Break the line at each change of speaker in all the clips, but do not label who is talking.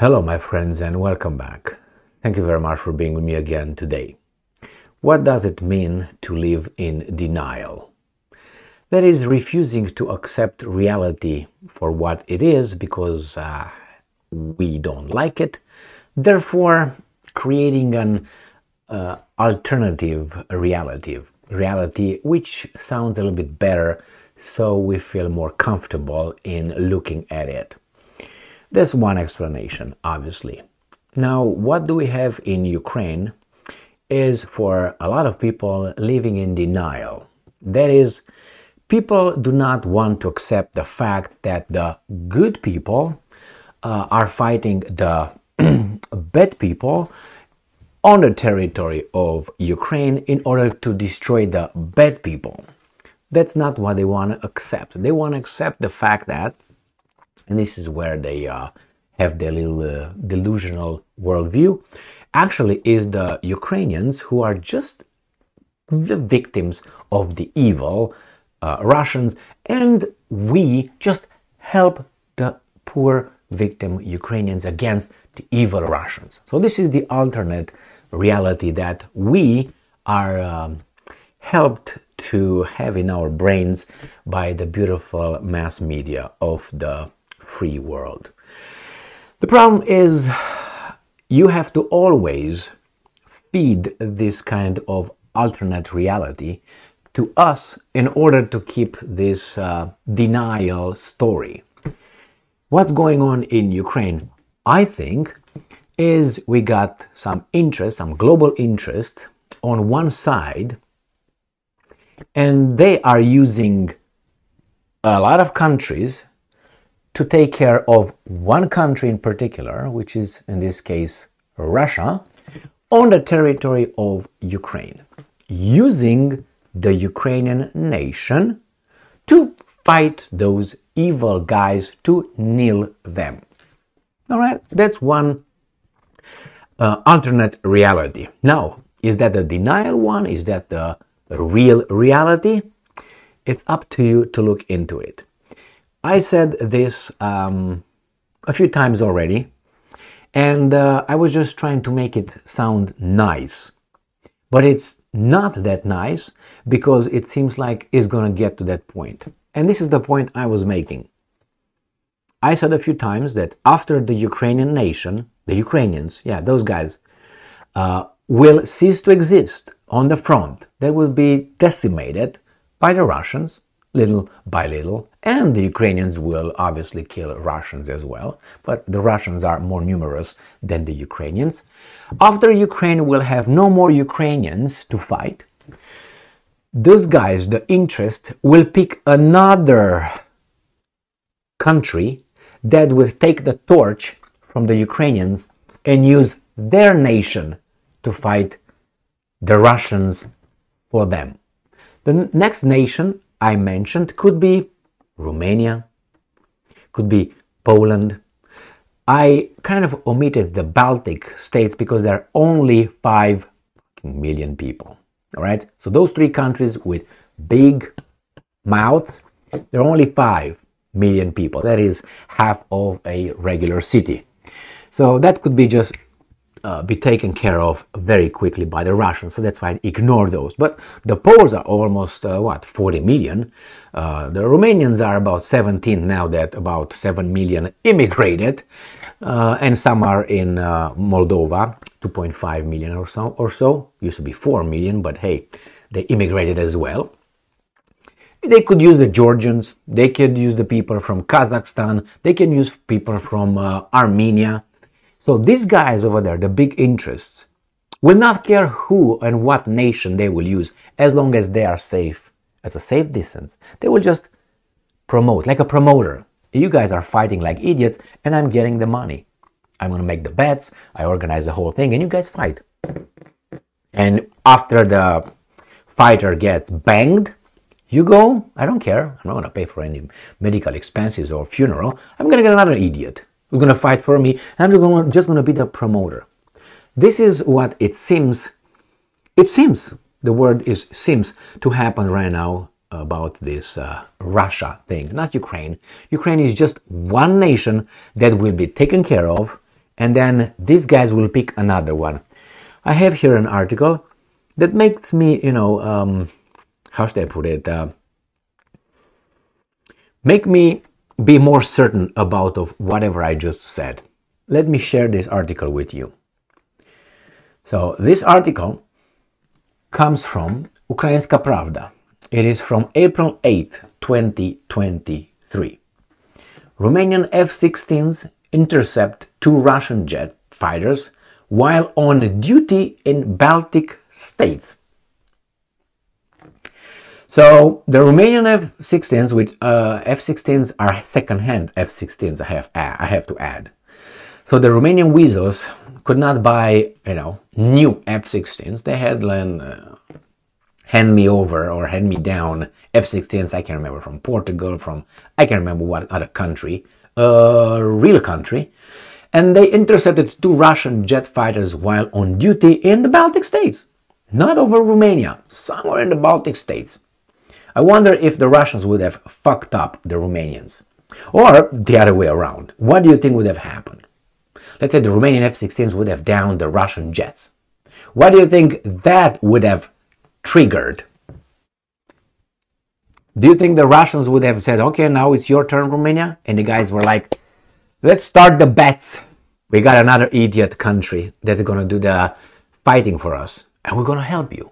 Hello, my friends, and welcome back. Thank you very much for being with me again today. What does it mean to live in denial? That is, refusing to accept reality for what it is because uh, we don't like it, therefore, creating an uh, alternative reality, reality which sounds a little bit better so we feel more comfortable in looking at it. That's one explanation, obviously. Now, what do we have in Ukraine is for a lot of people living in denial. That is, people do not want to accept the fact that the good people uh, are fighting the bad people on the territory of Ukraine in order to destroy the bad people. That's not what they want to accept. They want to accept the fact that, and this is where they uh, have their little uh, delusional worldview, actually is the Ukrainians who are just the victims of the evil uh, Russians, and we just help the poor victim Ukrainians against the evil Russians. So this is the alternate reality that we are um, helped to have in our brains by the beautiful mass media of the free world. The problem is you have to always feed this kind of alternate reality to us in order to keep this uh, denial story. What's going on in Ukraine, I think, is we got some interest, some global interest on one side and they are using a lot of countries to take care of one country in particular, which is in this case Russia, on the territory of Ukraine, using the Ukrainian nation to fight those evil guys to kneel them. All right, that's one uh, alternate reality. Now, is that the denial one? Is that the real reality? It's up to you to look into it. I said this um, a few times already, and uh, I was just trying to make it sound nice. But it's not that nice because it seems like it's going to get to that point. And this is the point I was making. I said a few times that after the Ukrainian nation, the Ukrainians, yeah, those guys, uh, will cease to exist on the front. They will be decimated by the Russians, little by little, and the Ukrainians will obviously kill Russians as well, but the Russians are more numerous than the Ukrainians. After Ukraine will have no more Ukrainians to fight, those guys, the interest, will pick another country that will take the torch from the Ukrainians and use their nation to fight the Russians for them. The next nation I mentioned could be Romania, could be Poland. I kind of omitted the Baltic states because there are only 5 million people. All right? So those three countries with big mouths, there are only 5 million people. That is half of a regular city. So that could be just uh, be taken care of very quickly by the Russians. So that's why I ignore those. But the Poles are almost, uh, what, 40 million. Uh, the Romanians are about 17 now that about 7 million immigrated. Uh, and some are in uh, Moldova, 2.5 million or so, or so. Used to be 4 million, but hey, they immigrated as well. They could use the Georgians, they could use the people from Kazakhstan, they can use people from uh, Armenia, so these guys over there, the big interests, will not care who and what nation they will use as long as they are safe, as a safe distance. They will just promote, like a promoter. You guys are fighting like idiots and I'm getting the money. I'm going to make the bets, I organize the whole thing, and you guys fight. And after the fighter gets banged, you go, I don't care. I'm not to pay for any medical expenses or funeral. I'm going to get another idiot who's going to fight for me. And I'm just going to be the promoter. This is what it seems, it seems, the word is seems to happen right now about this uh, Russia thing, not Ukraine. Ukraine is just one nation that will be taken care of and then these guys will pick another one. I have here an article that makes me, you know, um, how should I put it? Uh, make me be more certain about of whatever I just said. Let me share this article with you. So this article comes from Ukrainska Pravda. It is from April 8, 2023. Romanian F-16s intercept two Russian jet fighters while on duty in Baltic states. So the Romanian F-16s, which uh, F-16s are second-hand F-16s, I have I have to add. So the Romanian weasels could not buy, you know, new F-16s. They had then uh, hand me over or hand me down F-16s. I can remember from Portugal, from I can remember what other country, uh, real country, and they intercepted two Russian jet fighters while on duty in the Baltic states, not over Romania, somewhere in the Baltic states. I wonder if the Russians would have fucked up the Romanians. Or the other way around. What do you think would have happened? Let's say the Romanian F-16s would have downed the Russian jets. What do you think that would have triggered? Do you think the Russians would have said, okay, now it's your turn, Romania? And the guys were like, let's start the bets. We got another idiot country that's to do the fighting for us, and we're to help you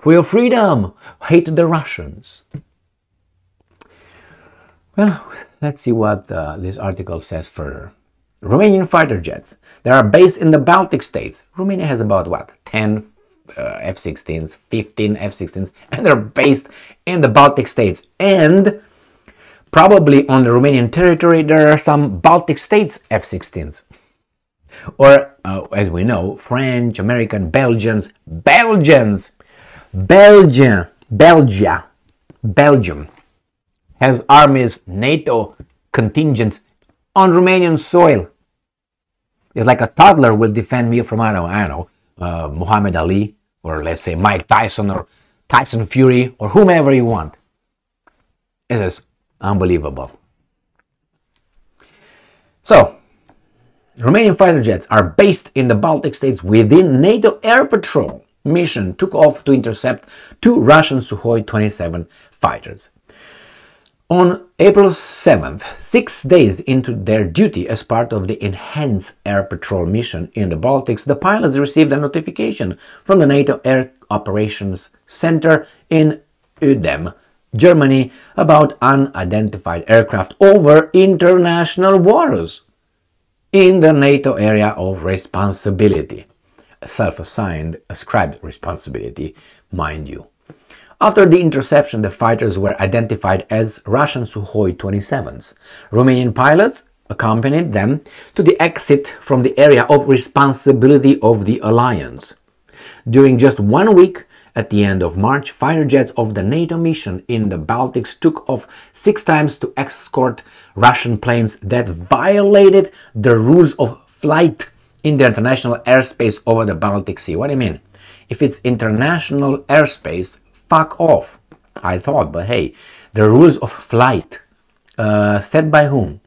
for your freedom. Hate the Russians. Well, let's see what uh, this article says further. Romanian fighter jets. They are based in the Baltic states. Romania has about what? 10 uh, F-16s, 15 F-16s, and they're based in the Baltic states. And probably on the Romanian territory, there are some Baltic states F-16s. Or, uh, as we know, French, American, Belgians, Belgians Belgium, Belgia, Belgium has armies, NATO contingents on Romanian soil. It's like a toddler will defend me from, I don't know, I don't know uh, Muhammad Ali, or let's say Mike Tyson, or Tyson Fury, or whomever you want. It is unbelievable. So, Romanian fighter jets are based in the Baltic states within NATO air patrol mission took off to intercept two Russian Sukhoi 27 fighters. On April 7th, six days into their duty as part of the Enhanced Air Patrol mission in the Baltics, the pilots received a notification from the NATO Air Operations Center in Uedem, Germany, about unidentified aircraft over international waters in the NATO area of responsibility self-assigned, ascribed responsibility, mind you. After the interception, the fighters were identified as Russian Sukhoi 27s. Romanian pilots accompanied them to the exit from the area of responsibility of the alliance. During just one week, at the end of March, fighter jets of the NATO mission in the Baltics took off six times to escort Russian planes that violated the rules of flight in the international airspace over the Baltic Sea. What do you mean? If it's international airspace, fuck off. I thought, but hey, the rules of flight uh, set by whom?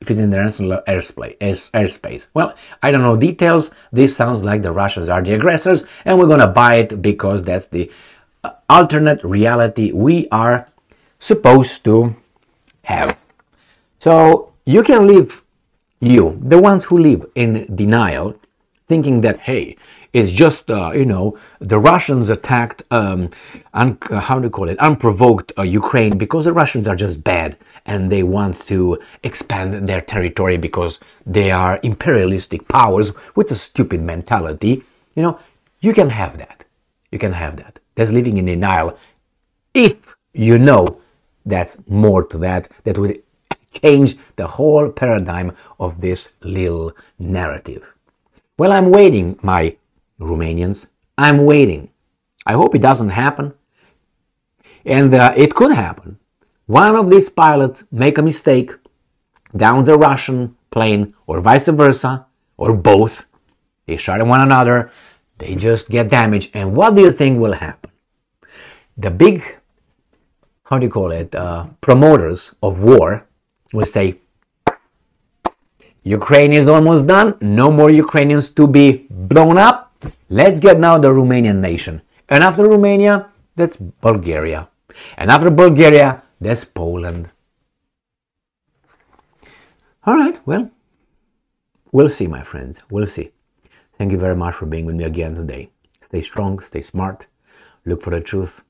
If it's international airspace, airspace. Well, I don't know details. This sounds like the Russians are the aggressors, and we're gonna buy it because that's the uh, alternate reality we are supposed to have. So you can live you, the ones who live in denial, thinking that, hey, it's just, uh, you know, the Russians attacked, um, un- uh, how do you call it, unprovoked uh, Ukraine because the Russians are just bad and they want to expand their territory because they are imperialistic powers with a stupid mentality. You know, you can have that. You can have that. That's living in denial if you know that's more to that, that would change the whole paradigm of this little narrative. Well, I'm waiting, my Romanians. I'm waiting. I hope it doesn't happen. And uh, it could happen. One of these pilots make a mistake, down the Russian plane, or vice versa, or both. They shot at one another. They just get damaged. And what do you think will happen? The big, how do you call it, uh, promoters of war will say, Ukraine is almost done. No more Ukrainians to be blown up. Let's get now the Romanian nation. And after Romania, that's Bulgaria. And after Bulgaria, that's Poland. All right, well, we'll see, my friends. We'll see. Thank you very much for being with me again today. Stay strong, stay smart, look for the truth,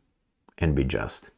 and be just.